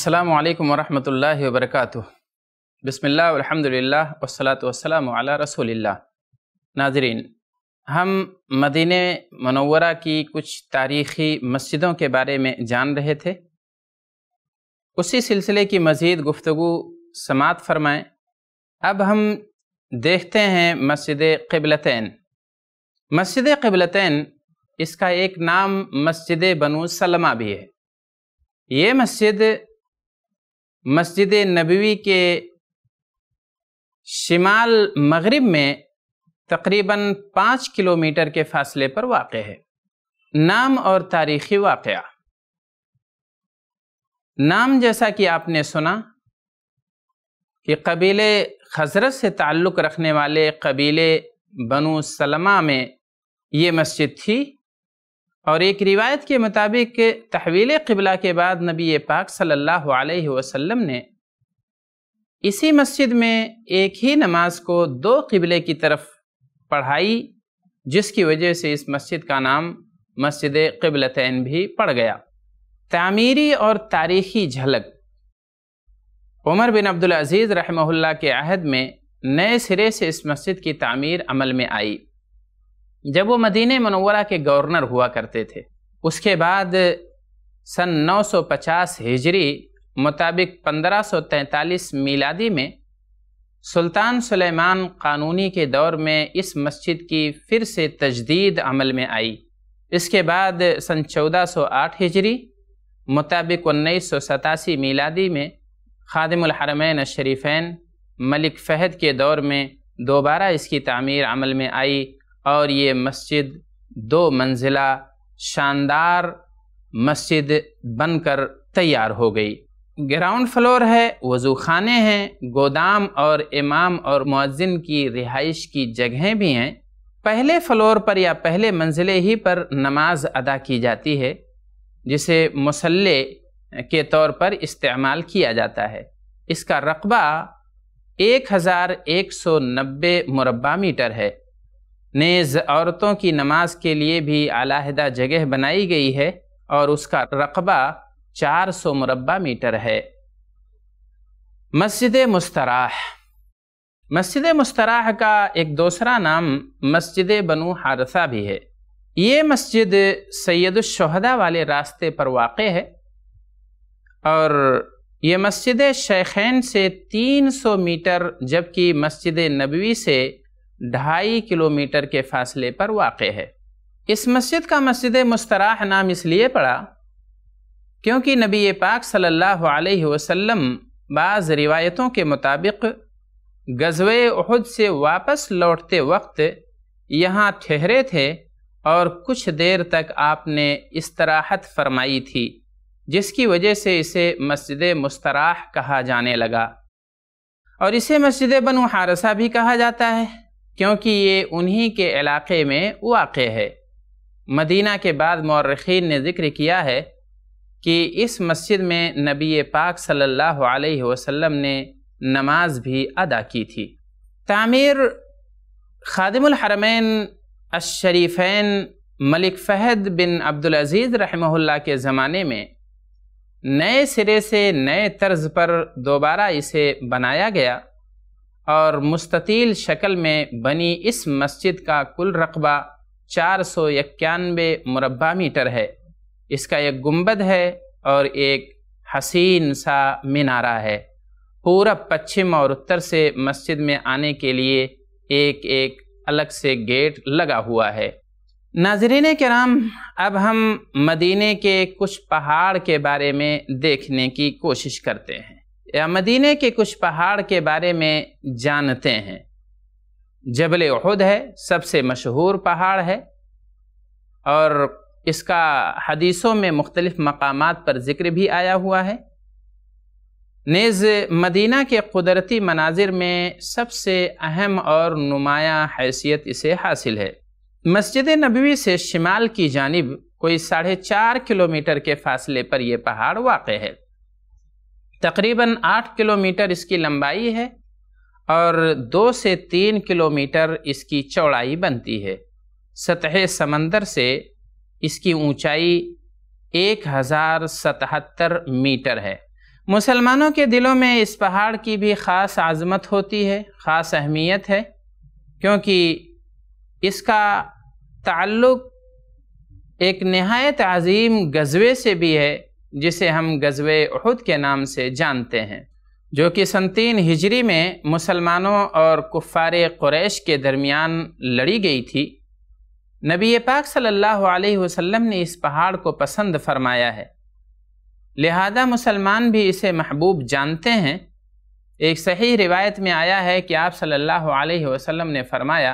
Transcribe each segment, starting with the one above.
अस्सलामु अलैकुम वरहमतुल्लाहि वबरकातुह बिस्मिल्लाह अल्हम्दुलिल्लाह वस्सलातु वस्सलामु अला रसूलिल्लाह नाजरीन हम मदीने मनव्वरा की कुछ तारीख़ी मस्जिदों के बारे में जान रहे थे। उसी सिलसिले की मज़ीद गुफ्तु समात फरमाएँ। अब हम देखते हैं मस्जिद क़िबलतैन। मस्जिद क़िबलतैन, इसका एक नाम मस्जिद बनु सलमा भी है। ये मस्जिद मस्जिद नबवी के शिमाल मगरिब में तकरीबन पाँच किलोमीटर के फासले पर वाक़ है। नाम और तारीख़ी वाक़ नाम जैसा कि आपने सुना कि कबीले खजरत से ताल्लुक़ रखने वाले कबीले बनु सलमा में ये मस्जिद थी। और एक रिवायत के मुताबिक तहवील क़िबला के बाद नबी पाक सल्लल्लाहु अलैहि वसल्लम ने इसी मस्जिद में एक ही नमाज़ को दो क़िबले की तरफ़ पढ़ाई, जिसकी वजह से इस मस्जिद का नाम मस्जिद क़िबलतैन भी पड़ गया। तामीरी और तारीख़ी झलक। उमर बिन अब्दुल अज़ीज़ रहमहुल्लाह के अहद में नए सिरे से इस मस्जिद की तामीर अमल में आई। जब वो मदीने मनवरा के गवर्नर हुआ करते थे, उसके बाद सन 950 हिजरी मुताबिक 1543 मिलादी में सुल्तान सुलेमान क़ानूनी के दौर में इस मस्जिद की फिर से तजदीद अमल में आई। इसके बाद सन 1408 हिजरी मुताबिक उन्नीस सौ मीलादी में खादिमरमैन शरीफ़ैन मलिक फ़हद के दौर में दोबारा इसकी तामीर अमल में आई। और ये मस्जिद दो मंजिला शानदार मस्जिद बनकर तैयार हो गई। ग्राउंड फ्लोर है वज़ू खाने हैं, गोदाम और इमाम और मुअज्जिन की रिहाइश की जगहें भी हैं। पहले फ्लोर पर या पहले मंजिले ही पर नमाज़ अदा की जाती है, जिसे मुसल्ले के तौर पर इस्तेमाल किया जाता है। इसका रकबा एक हज़ार एक सौ नब्बे मुरबा मीटर है। नेज़ औरतों की नमाज़ के लिए भी आलाहदा जगह बनाई गई है और उसका रकबा चार सौ मुरबा मीटर है। मस्जिद मुस्तराह। मस्जिद मुस्तराह का एक दूसरा नाम मस्जिद बनु हारसा भी है। ये मस्जिद सैदुलशहदा वाले रास्ते पर वाक़ है और ये मस्जिद शेखैन से 300 मीटर जबकि मस्जिद नबवी से ढाई किलोमीटर के फासले पर वाक़ है। इस मस्जिद का मस्जिद मुस्तराह नाम इसलिए पड़ा क्योंकि नबी पाक सल्लल्लाहु अलैहि वसल्लम बाज़ रिवायतों के मुताबिक गजवे उहद से वापस लौटते वक्त यहाँ ठहरे थे और कुछ देर तक आपने istirahat फरमाई थी, जिसकी वजह से इसे मस्जिद मुस्तराह कहा जाने लगा। और इसे मस्जिद बनु हारसा भी कहा जाता है। क्योंकि ये उन्हीं के इलाके में वाक़ है। मदीना के बाद मौरखीन ने ज़िक्र किया है कि इस मस्जिद में नबी पाक सल्लल्लाहु अलैहि वसल्लम ने नमाज़ भी अदा की थी। तामीर खादिमुल हरमैन अशरीफ़ैन मलिक फ़हद बिन अब्दुल अज़ीज़ रहमहुल्लाह के ज़माने में नए सिरे से नए तर्ज पर दोबारा इसे बनाया गया। और मुस्ततील शक्ल में बनी इस मस्जिद का कुल रकबा चार सौ इक्यानवे मुरबा मीटर है। इसका एक गुंबद है और एक हसीन सा मीनारा है। पूरब, पश्चिम और उत्तर से मस्जिद में आने के लिए एक एक अलग से गेट लगा हुआ है। नाजरीन कराम, अब हम मदीने के कुछ पहाड़ के बारे में देखने की कोशिश करते हैं। या मदीने के कुछ पहाड़ के बारे में जानते हैं। जबल उहद है, सबसे मशहूर पहाड़ है और इसका हदीसों में मुख्तलिफ़ मकाम पर ज़िक्र भी आया हुआ है। नेज़ मदीना के कुदरती मनाजिर में सबसे अहम और नुमाया हैसियत इसे हासिल है। मस्जिद नबवी से शिमाल की जानब कोई साढ़े चार किलोमीटर के फासले पर यह पहाड़ वाक़ है। तकरीबन आठ किलोमीटर इसकी लंबाई है और दो से तीन किलोमीटर इसकी चौड़ाई बनती है। सतह समंदर से इसकी ऊंचाई एक हज़ार सतहत्तर मीटर है। मुसलमानों के दिलों में इस पहाड़ की भी ख़ास आज़मत होती है, ख़ास अहमियत है, क्योंकि इसका ताल्लुक़ एक नहायत अजीम गजवे से भी है जिसे हम गजवे उहद के नाम से जानते हैं, जो कि सन तीन हिजरी में मुसलमानों और कुफ़ार क़ुरैश के दरमियान लड़ी गई थी। नबी पाक सल्लल्लाहु अलैहि वसल्लम ने इस पहाड़ को पसंद फरमाया है। लिहाजा मुसलमान भी इसे महबूब जानते हैं। एक सही रिवायत में आया है कि आप सल्लल्लाहु अलैहि वसल्लम ने फरमाया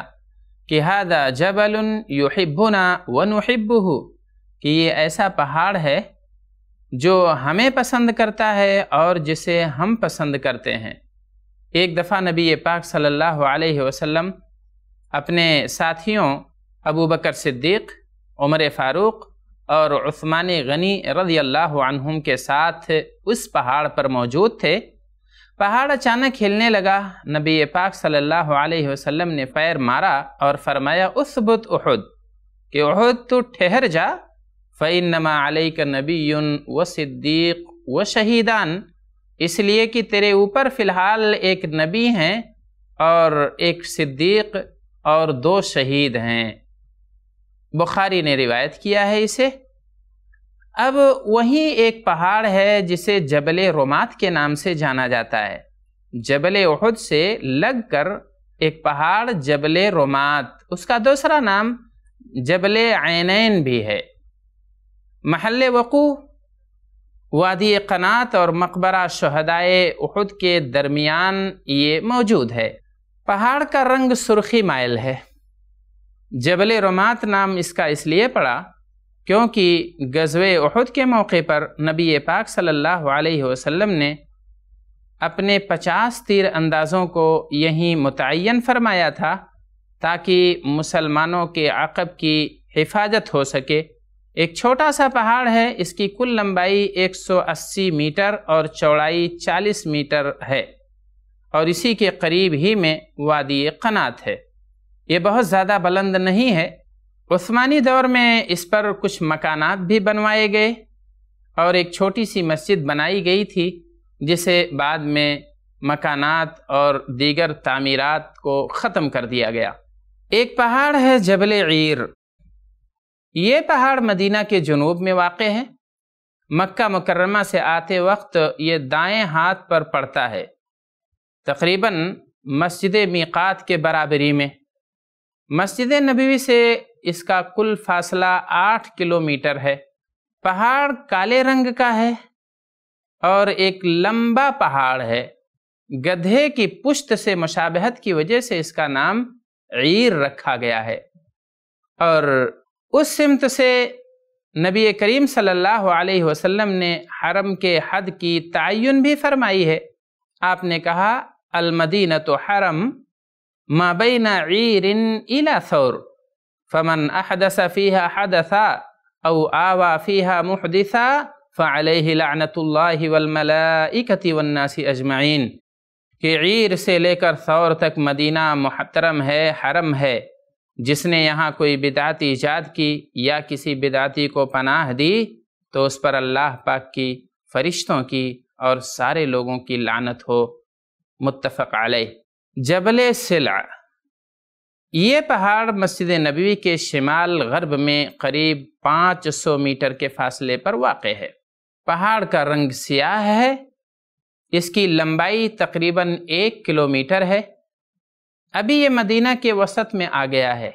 कि हादा जबल युहिब्बुना व नुहिब्बुहु, कि ये ऐसा पहाड़ है जो हमें पसंद करता है और जिसे हम पसंद करते हैं। एक दफ़ा नबी पाक सल्लल्लाहु अलैहि वसल्लम अपने साथियों अबू बकर सिद्दीक़, उमर फ़ारूक़ और उस्मान गनी रज़ी अल्लाह के साथ उस पहाड़ पर मौजूद थे। पहाड़ अचानक हिलने लगा। नबी पाक सल्लल्लाहु अलैहि वसल्लम ने पैर मारा और फरमाया उस बुत उहद, कि उहद तो ठहर जा फ़ैनमा अलई का नबी व सिद्दीक व शहीदान इसलिए कि तेरे ऊपर फ़िलहाल एक नबी हैं और एक सिद्दीक और दो शहीद हैं। बुखारी ने रिवायत किया है इसे। अब वहीं एक पहाड़ है जिसे जबल रोमात के नाम से जाना जाता है। जबल उहद से लगकर एक पहाड़ जबल रोमात, उसका दूसरा नाम जबल आनैन भी है। महल वकू, वादी कनात और मकबरा शहदाए उहद के दरमियान ये मौजूद है। पहाड़ का रंग सुर्खी मायल है। जबल रोमात नाम इसका इसलिए पड़ा क्योंकि गजवे उहद के मौके पर नबी पाक सल्लल्लाहु अलैहि वसल्लम ने अपने पचास तीर अंदाज़ों को यहीं मुतन फरमाया था ताकि मुसलमानों के अकब की हिफाजत हो सके। एक छोटा सा पहाड़ है, इसकी कुल लंबाई 180 मीटर और चौड़ाई 40 मीटर है। और इसी के करीब ही में वादी कनात है। ये बहुत ज़्यादा बुलंद नहीं है। उस्मानी दौर में इस पर कुछ मकानात भी बनवाए गए और एक छोटी सी मस्जिद बनाई गई थी, जिसे बाद में मकानात और दीगर तामीरात को ख़त्म कर दिया गया। एक पहाड़ है जबल ईर ये पहाड़ मदीना के जनूब में वाक़ है। मक्का मुकरमा से आते वक्त ये दाएँ हाथ पर पड़ता है। तकरीबन मस्जिद मीक़ात के बराबरी में। मस्जिद नबी से इसका कुल फासला आठ किलोमीटर है। पहाड़ काले रंग का है और एक लंबा पहाड़ है। गधे की पुश्त से मुशाबहत की वजह से इसका नाम ईर रखा गया है। और उस सिमत से नबी करीम सल्लल्लाहु अलैहि वसल्लम ने हरम के हद की तयन भी फरमाई है। आपने कहा अलमदीन तो हरम माबैन ईरिन इला सौर। फमन अहदस फ़ीहा हदसा औ आवा फ़ीहा मुहदिसा वल वन्नासी अजमईन। कि ईर से लेकर सौर तक मदीना मुहतरम है, हरम है। जिसने यहाँ कोई बिदाती ईजाद की या किसी बिदाती को पनाह दी तो उस पर अल्लाह पाक की फरिश्तों की और सारे लोगों की लानत हो। मुतफ़ अलैह। जबल सिला। ये पहाड़ मस्जिद नबी के शिमाल गर्ब में करीब 500 मीटर के फासले पर वाक़ है। पहाड़ का रंग सियाह है। इसकी लंबाई तकरीबन एक किलोमीटर है। अभी ये मदीना के वसत में आ गया है।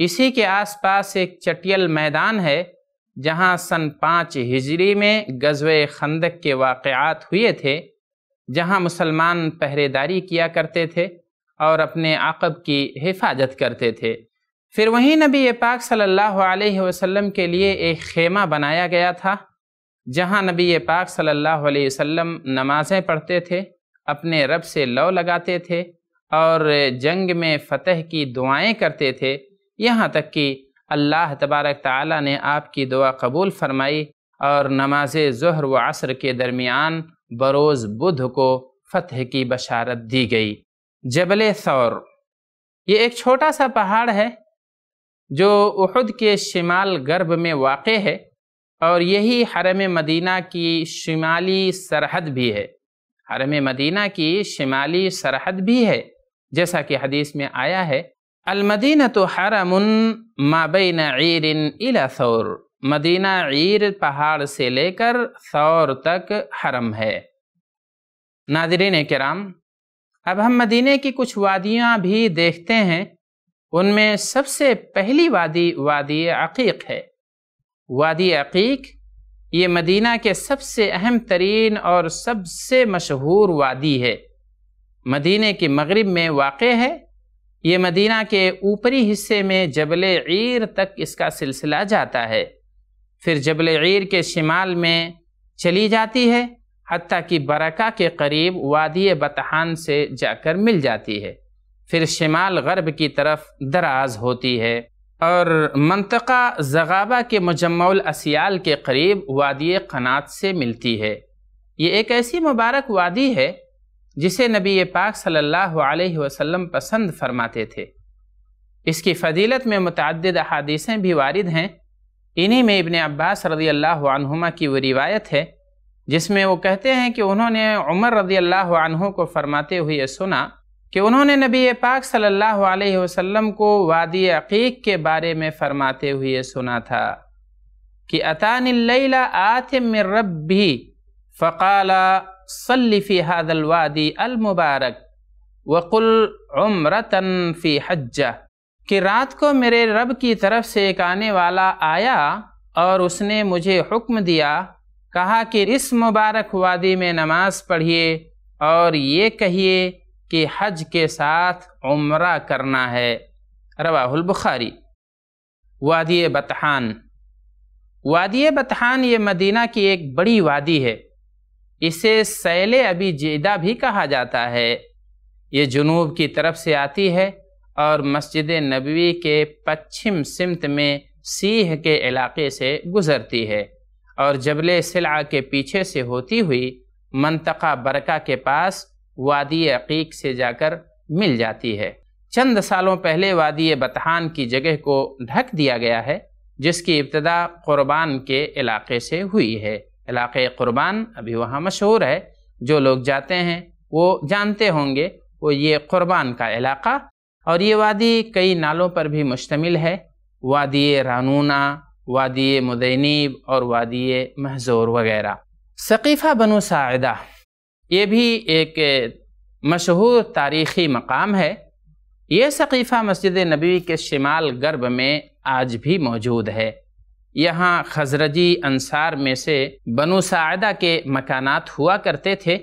इसी के आसपास एक चटियल मैदान है, जहाँ सन पाँच हिजरी में गजवे खंदक के वाक़ात हुए थे, जहाँ मुसलमान पहरेदारी किया करते थे और अपने आकब की हिफाजत करते थे। फिर वहीं नबी पाक सल्लल्लाहु अलैहि वसल्लम के लिए एक खेमा बनाया गया था, जहाँ नबी पाक सल्लल्लाहु अलैहि वसल्लम नमाज़ें पढ़ते थे, अपने रब से लौ लगाते थे और जंग में फ़तह की दुआएँ करते थे। यहाँ तक कि अल्लाह तबारक ताली ने आपकी दुआ कबूल फरमाई और नमाज़ जहर व असर के दरमियान बरोज़ बुध को फ़तह की बशारत दी गई। जबल सौर, ये एक छोटा सा पहाड़ है जो उहद के शिमाल गर्भ में वाक़ है और यही हरम मदीना की शिमाली सरहद भी है। हरम मदीना की शिमाली सरहद भी है। जैसा कि हदीस में आया है अलमदीना तो हरमुन माबैन ईरिन इला सौर। मदीना ईर पहाड़ से लेकर सौर तक हरम है। नादरीन कराम, अब हम मदीने की कुछ वादियाँ भी देखते हैं। उनमें सबसे पहली वादी वादी अकीक है। वादी अकीक, ये मदीना के सबसे अहम तरीन और सबसे मशहूर वादी है। मदीने के मगरिब में वाक़ है। ये मदीना के ऊपरी हिस्से में जबल ईर तक इसका सिलसिला जाता है। फिर जबल ईर के शिमाल में चली जाती है हती कि बरका के करीब वादी बतहान से जाकर मिल जाती है। फिर शिमाल गरब की तरफ़ दराज होती है और मनतका जगाबा के मुजम्मल असियाल के करीब वादी कनात से मिलती है। ये एक ऐसी मुबारक वादी है जिसे नबी पाक सल्लल्लाहु अलैहि वसल्लम पसंद फरमाते थे। इसकी फ़जीलत में मुतद अहादीसें भी वारिद हैं। इन्हीं में इबन अब्बास रदी अल्लाह की वो रिवायत है, जिसमें वो कहते हैं कि उन्होंने उमर रदी अल्लाह को फरमाते हुए सुना कि उन्होंने नबी पाक सल्लल्लाहु अलैहि वसल्लम को वादी अकीक के बारे में फरमाते हुए सुना था कि अतानिल्ला आतिम रब्बी, फ़काला सल्लिफ़ी हादलवादी अलमुबारक वकुल उम्रतन फ़ी हज्जा। कि रात को मेरे रब की तरफ़ से एक आने वाला आया और उसने मुझे हुक्म दिया, कहा कि इस मुबारक वादी में नमाज़ पढ़िए और ये कहिए कि हज के साथ उम्र करना है। रवाहुल बुखारी। वादी बतहान। वादी बतहान ये मदीना की एक बड़ी वादी है। इसे सैल अभी जेदा भी कहा जाता है। ये जुनूब की तरफ़ से आती है और मस्जिद नबवी के पश्चिम सिमत में सीह के इलाके से गुज़रती है और जबल सिला के पीछे से होती हुई मनतका बरका के पास वादी अकीक से जाकर मिल जाती है। चंद सालों पहले वादी बतहान की जगह को ढक दिया गया है, जिसकी इब्तदा क़ुरबान के इलाके से हुई है। इलाके क़ुरबान, अभी वहाँ मशहूर है। जो लोग जाते हैं, वो जानते होंगे, वो ये क़ुरबान का इलाका। और ये वादी कई नालों पर भी मुश्तमिल है। वादी रानूना, वादी मुदैनीब और वादी महजूर वगैरह। सकीफ़ा बनु सादा ये भी एक मशहूर तारीख़ी मकाम है। ये सकीफ़ा मस्जिद नबी के शिमाल गर्ब में आज भी मौजूद है। यहाँ खजरजी अंसार में से बनु सादा के मकानात हुआ करते थे।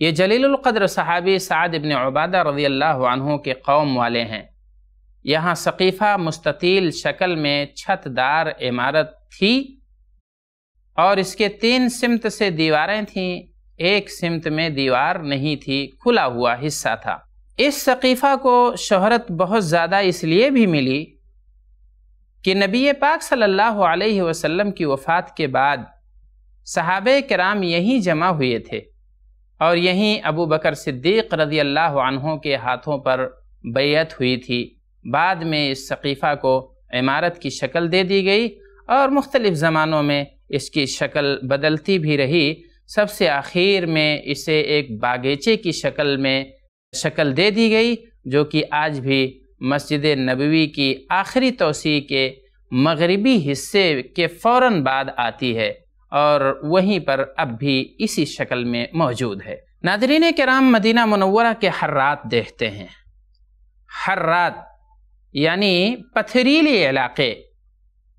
ये जलीलुल्क़द्र सहाबी साद इबन उबादा रज़ी अल्लाह के कौम वाले हैं। यहाँ सकीफ़ा मुस्ततील शक्ल में छतदार इमारत थी और इसके तीन सिमत से दीवारें थीं। एक सिमत में दीवार नहीं थी, खुला हुआ हिस्सा था। इस सकीफ़ा को शहरत बहुत ज़्यादा इसलिए भी मिली कि नबी पाक सल्लल्लाहु अलैहि वसल्लम की वफ़ात के बाद सहाब कराम यहीं जमा हुए थे और यहीं अबू बकर सिद्दीक़ रज़ी अल्लाह के हाथों पर बैत हुई थी। बाद में इस सकीफ़ा को इमारत की शक्ल दे दी गई और मुख्तलिफ़ ज़मानों में इसकी शक्ल बदलती भी रही। सबसे आखिर में इसे एक बागीचे की शक्ल में शक्ल दे दी गई, जो कि आज भी मस्जिद नबवी की आखिरी तोसी के मगरबी हिस्से के फ़ौर बाद आती है और वहीं पर अब भी इसी शक्ल में मौजूद है। नादरीन कराम, मदीना मनवरा के हर रात देखते हैं। हर रात, यानी पथरीली इलाके।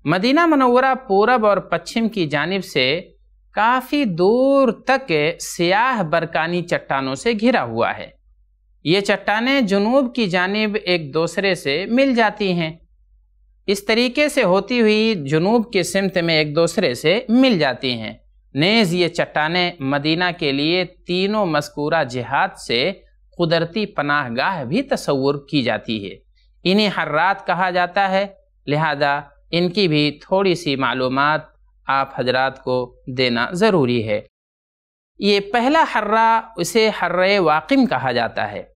मदीना मनवरा पूरब और पश्चिम की जानब से काफ़ी दूर तक सियाह बरकानी चट्टानों से घिरा हुआ है। ये चट्टानें जुनूब की जानब एक दूसरे से मिल जाती हैं। इस तरीके से होती हुई जुनूब के सिमत में एक दूसरे से मिल जाती हैं। नेज़ ये चट्टानें मदीना के लिए तीनों मस्कूरा जिहाद से कुदरती पनाहगाह भी तस्वुर की जाती है। इन्हें हर रात कहा जाता है, लिहाजा इनकी भी थोड़ी सी मालूम आप हजरात को देना ज़रूरी है। ये पहला हर्रा उसे हर्र वाकिम कहा जाता है।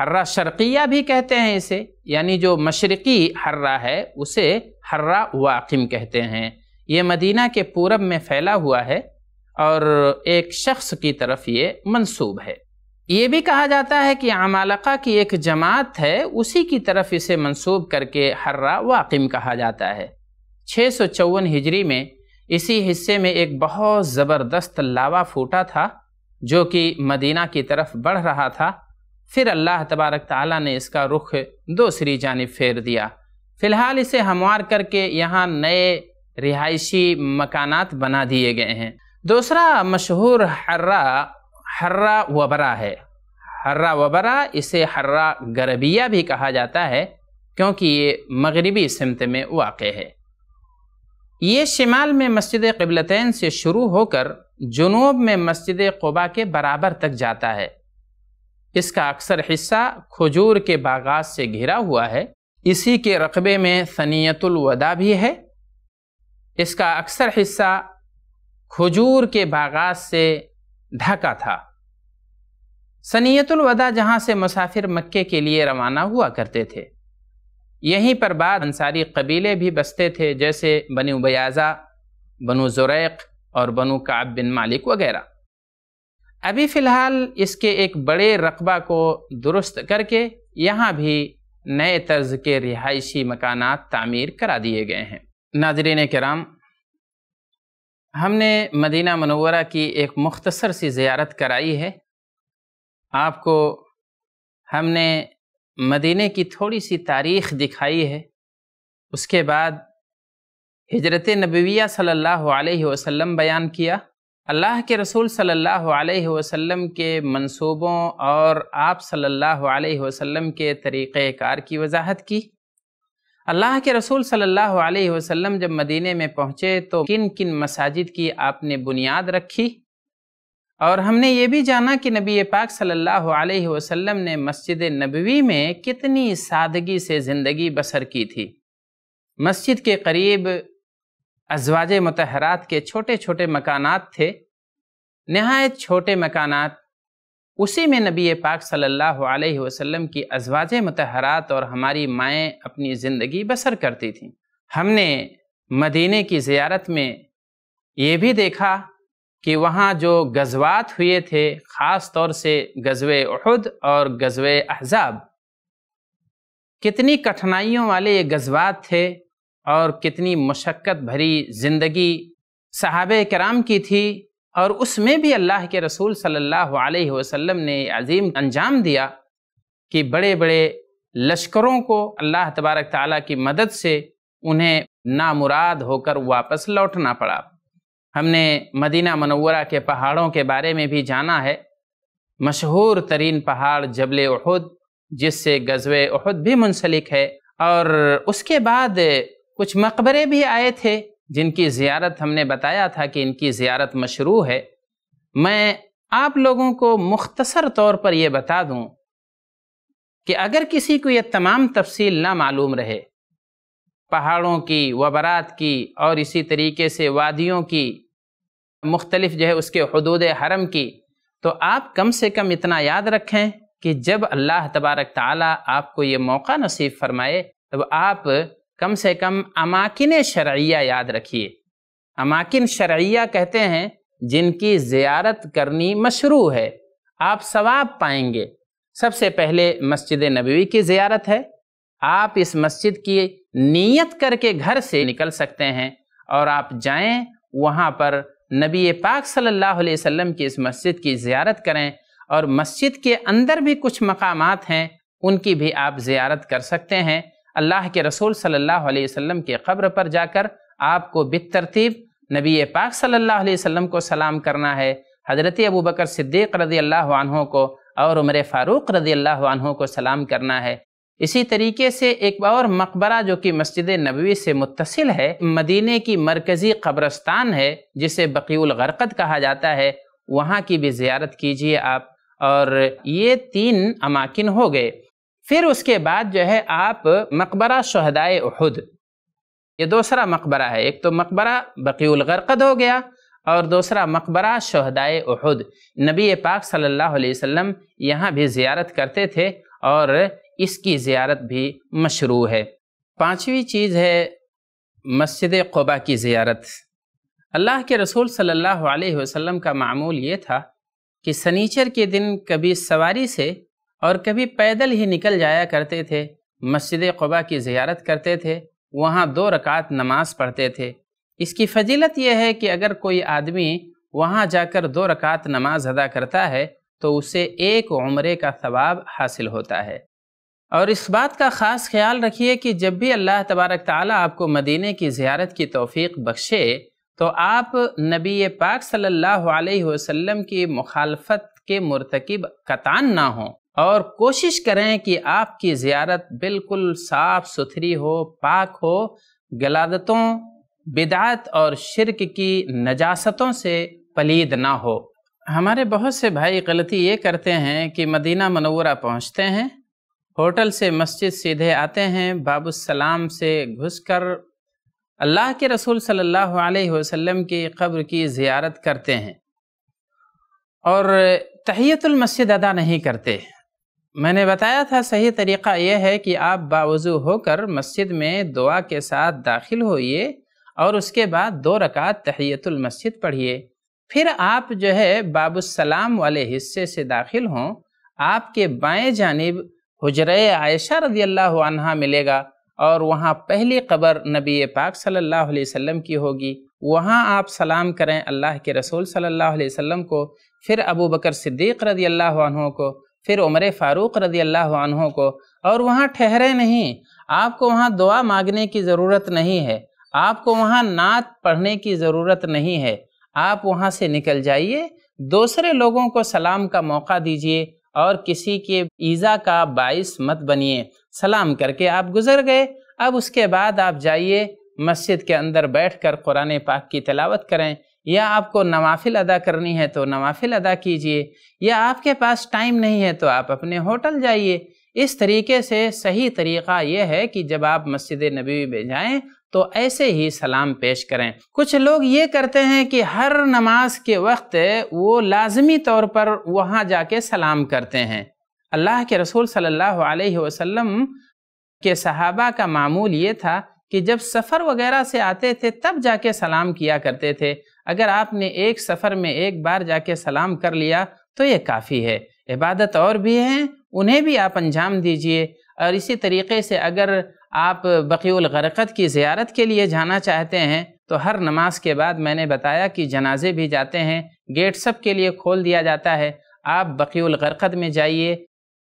हर्रा शर्किया भी कहते हैं इसे, यानी जो मशरक़ी हर्रा है, उसे हर्रा वाकिम कहते हैं। ये मदीना के पूरब में फैला हुआ है और एक शख्स की तरफ़ ये मंसूब है। ये भी कहा जाता है कि अमालका की एक जमात है, उसी की तरफ़ इसे मंसूब करके हर्रा वाकिम कहा जाता है। छः सौ चौवन हिजरी में इसी हिस्से में एक बहुत ज़बरदस्त लावा फूटा था, जो कि मदीना की तरफ़ बढ़ रहा था। फिर अल्लाह तबारक ताला ने इसका रुख दूसरी जानब फेर दिया। फ़िलहाल इसे हमवार करके यहाँ नए रिहायशी मकानात बना दिए गए हैं। दूसरा मशहूर हर्रा हर्रा वबरा है। हर्रा वबरा इसे हर्रा गरबिया भी कहा जाता है, क्योंकि ये मगरबी सिमत में वाक़ है। ये शिमाल में मस्जिद क़बलतैन से शुरू होकर जुनूब में मस्जिद क़ुबा के बराबर तक जाता है। इसका अक्सर हिस्सा खजूर के बागात से घिरा हुआ है। इसी के रकबे में सनीतुलवदा भी है। इसका अक्सर हिस्सा खजूर के बागात से ढका था। सनीतुलवदा जहाँ से मुसाफिर मक्के के लिए रवाना हुआ करते थे। यहीं पर बाद अंसारी कबीले भी बसते थे, जैसे बनु बयाज़ा बनु ज़ुरैक और बनु काब बिन मालिक वगैरह। अभी फ़िलहाल इसके एक बड़े रकबा को दुरुस्त करके यहाँ भी नए तर्ज के रिहायशी मकानात तामीर करा दिए गए हैं। नाजरीन कराम, हमने मदीना मनवरा की एक मुख्तसर सी ज़ियारत कराई है। आपको हमने मदीने की थोड़ी सी तारीख़ दिखाई है। उसके बाद हिजरत नबविया सल्लल्लाहु अलैहि वसल्लम बयान किया। अल्लाह के रसूल सल्लल्लाहु अलैहि वसल्लम के मंसूबों और आप सल्लल्लाहु अलैहि वसल्लम के तरीक़ार की वजाहत की? अल्लाह के रसूल सल्लल्लाहु अलैहि वसल्लम जब मदीने में पहुँचे तो किन किन मसाजिद की आपने बुनियाद रखी? और हमने ये भी जाना कि नबी पाक सल्लल्लाहु अलैहि वसल्लम ने मस्जिद नबवी में कितनी सादगी से ज़िंदगी बसर की थी? मस्जिद के करीब अजवाज मतहरात के छोटे छोटे मकानात थे। नहायत छोटे मकानात, उसी में नबी पाक सल्लल्लाहु अलैहि वसल्लम की अजवाज मतहरात और हमारी माएँ अपनी ज़िंदगी बसर करती थीं। हमने मदीने की ज़ियारत में ये भी देखा कि वहाँ जो गजवात हुए थे, ख़ास तौर से गजव अहद और गजव अहजाब, कितनी कठिनाइयों वाले ये गजवात थे और कितनी मशक्क़त भरी ज़िंदगी सहाब कराम की थी और उसमें भी अल्लाह के रसूल सल्लल्लाहु अलैहि वसल्लम ने अजीम अंजाम दिया कि बड़े बड़े लश्करों को अल्लाह तबारक ताला की मदद से उन्हें नामुराद होकर वापस लौटना पड़ा। हमने मदीना मनवरा के पहाड़ों के बारे में भी जाना है। मशहूर तरीन पहाड़ जबल उहद, जिससे गजव उहद भी मुंसलिक है। और उसके बाद कुछ मकबरे भी आए थे। जिनकी ज़ियारत हमने बताया था कि इनकी ज़ियारत मशरू है, मैं आप लोगों को मुख्तसर तौर पर यह बता दूँ कि अगर किसी को यह तमाम तफसील ना मालूम रहे, पहाड़ों की, वबरात की और इसी तरीके से वादियों की, मुख्तलिफ़ जो है उसके हदूद हरम की तो आप कम से कम इतना याद रखें कि जब अल्लाह तबारक ताला आपको ये मौका नसीब फरमाए, तब आप कम से कम अमाकिन शर्या याद रखिए। अमाकिन शर्या कहते हैं, जिनकी ज़ियारत करनी मशरू है। आप सवाब पाएँगे। सबसे पहले मस्जिद नबी की ज़ियारत है। आप इस मस्जिद की नीयत करके घर से निकल सकते हैं और आप जाएँ, वहाँ पर नबी पाक सल्लल्लाहु अलैहि वसल्लम की इस मस्जिद की ज़ियारत करें और मस्जिद के अंदर भी कुछ मकामात हैं, उनकी भी आप ज़ियारत कर सकते हैं। अल्लाह के रसूल सल्लल्लाहु अलैहि वसल्लम के कब्र पर जाकर आपको बितरतीब नबी पाक सल्लल्लाहु अलैहि वसल्लम को सलाम करना है। हज़रत अबू बकर सिद्दीक़ रदी अल्लाह को और उमर फ़ारूक रदी अल्लाह को सलाम करना है। इसी तरीके से एक और मकबरा जो कि मस्जिद नबवी से मुतसिल है, मदीने की मरकज़ी कब्रस्तान है, जिसे बकीउल गरकत कहा जाता है, वहाँ की भी ज़ियारत कीजिए आप। और ये तीन अमाकिन हो गए। फिर उसके बाद जो है आप मकबरा शहदाय उहद। ये दूसरा मकबरा है। एक तो मकबरा बकीउल गरकत हो गया और दूसरा मकबरा शहदाय उहद। नबी पाक सल्लल्लाहु अलैहि वसल्लम यहाँ भी ज़ियारत करते थे और इसकी ज़ियारत भी मशरू है। पांचवी चीज़ है मस्जिद क़ुबा की ज़ियारत। अल्लाह के रसूल सल्लल्लाहु अलैहि वसल्लम का मामूल ये था कि सनीचर के दिन कभी सवारी से और कभी पैदल ही निकल जाया करते थे। मस्जिद क़ुबा की ज़ियारत करते थे, वहाँ दो रकात नमाज़ पढ़ते थे। इसकी फजीलत यह है कि अगर कोई आदमी वहाँ जाकर दो रकात नमाज़ अदा करता है तो उसे एक उम्र का सवाब हासिल होता है। और इस बात का ख़ास ख्याल रखिए कि जब भी अल्लाह तबारक ताली आपको मदीने की ज़ियारत की तोफ़ी बख्शे तो आप नबी पाक सल्लल्लाहु अलैहि वसल्लम की मुखालफत के मरतकब कतान ना हो। और कोशिश करें कि आपकी ज़ियारत बिल्कुल साफ़ सुथरी हो, पाक हो। गलादतों, बिदात और शिरक की नजासतों से पलीद ना हो। हमारे बहुत से भाई गलती ये करते हैं कि मदीना मनवरा पहुँचते हैं, होटल से मस्जिद सीधे आते हैं बाबुसलाम से घुसकर अल्लाह के रसूल सल्लल्लाहु अलैहि वसल्लम की कब्र की ज़ियारत करते हैं। और तहियतुल मस्जिद अदा नहीं करते। मैंने बताया था, सही तरीक़ा यह है कि आप बावजू होकर मस्जिद में दुआ के साथ दाखिल होइए और उसके बाद दो रकात तहियतुल मस्जिद पढ़िए। फिर आप जो है बाबुसलाम वाले हिस्से से दाखिल हों। आपके बाएँ जानिब हजर आयशा रदी अल्लाह मिलेगा और वहाँ पहली कबर नबी पाक सल्लल्लाहु अलैहि वसल्लम की होगी। वहाँ आप सलाम करें अल्लाह के रसूल सल्लल्लाहु अलैहि वसल्लम को, फिर अबू बकर सिद्दीक़ रदी अल्लाह को। फिर उमर फ़ारूक रदी अल्लाह को, और वहाँ ठहरे नहीं। आपको वहाँ दुआ मांगने की ज़रूरत नहीं है। आपको वहाँ नात पढ़ने की ज़रूरत नहीं है। आप वहाँ से निकल जाइए। दूसरे लोगों को सलाम का मौका दीजिए और किसी के ईज़ा का बाइस मत बनिए। सलाम करके आप गुजर गए। अब उसके बाद आप जाइए मस्जिद के अंदर बैठकर कुरान पाक की तलावत करें। या आपको नवाफिल अदा करनी है तो नवाफिल अदा कीजिए, या आपके पास टाइम नहीं है तो आप अपने होटल जाइए। इस तरीके से सही तरीक़ा यह है कि जब आप मस्जिद नबी में जाएँ तो ऐसे ही सलाम पेश करें। कुछ लोग ये करते हैं कि हर नमाज़ के वक्त वो लाजमी तौर पर वहाँ जाके सलाम करते हैं। अल्लाह के रसूल सल्लल्लाहु अलैहि वसल्लम के सहाबा का मामूल ये था कि जब सफ़र वगैरह से आते थे, तब जाके सलाम किया करते थे। अगर आपने एक सफ़र में एक बार जाके सलाम कर लिया तो ये काफ़ी है। इबादत और भी हैं, उन्हें भी आप अंजाम दीजिए। और इसी तरीके से अगर आप बकील गरक़त की ज़ियारत के लिए जाना चाहते हैं तो हर नमाज़ के बाद मैंने बताया कि जनाजे भी जाते हैं, गेट सब के लिए खोल दिया जाता है। आप बकील गरक़त में जाइए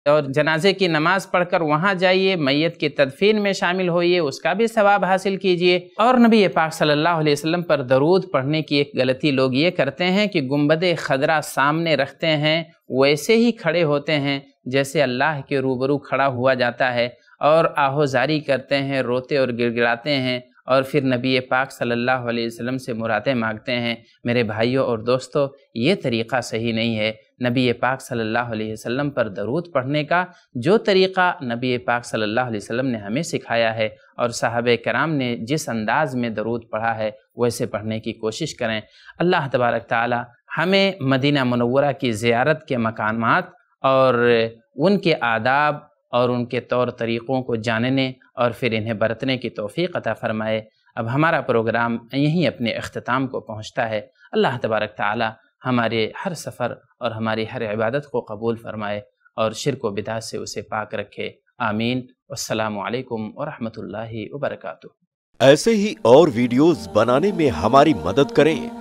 और जनाजे की नमाज़ पढ़कर वहाँ जाइए मैत की तदफीन में शामिल होइए, उसका भी सवाब हासिल कीजिए। और नबी पाक सल्लल्लाहु अलैहि वसल्लम पर दरूद पढ़ने की एक गलती लोग ये करते हैं कि गुंबद खदरा सामने रखते हैं, वैसे ही खड़े होते हैं, जैसे अल्लाह के रूबरू खड़ा हुआ जाता है और आहोजारी करते हैं, रोते और गिड़गिड़ाते हैं और फिर नबी पाक सल्लल्लाहु अलैहि वसल्लम से मुरादें मांगते हैं। मेरे भाइयों और दोस्तों, ये तरीक़ा सही नहीं है। नबी पाक सल्लल्लाहु अलैहि वसल्लम पर दरूद पढ़ने का जो तरीक़ा नबी पाक सल्लल्लाहु अलैहि वसल्लम ने हमें सिखाया है और साहब कराम ने जिस अंदाज़ में दरूद पढ़ा है वैसे पढ़ने की कोशिश करें। अल्लाह तबारक ताली हमें मदीना मनवरा की ज़ियारत के मकानात और उनके आदाब और उनके तौर तरीक़ों को जानने और फिर इन्हें बरतने की तोफ़ी अता फ़रमाए। अब हमारा प्रोग्राम यहीं अपने अख्ताम को पहुँचता है। अल्लाह तबारक ताली हमारे हर सफ़र और हमारी हर इबादत को कबूल फ़रमाए और शिरक बिदा से उसे पाक रखे। आमीन। असलकम वरहमल वर्क ऐसे ही और वीडियोस बनाने में हमारी मदद करें।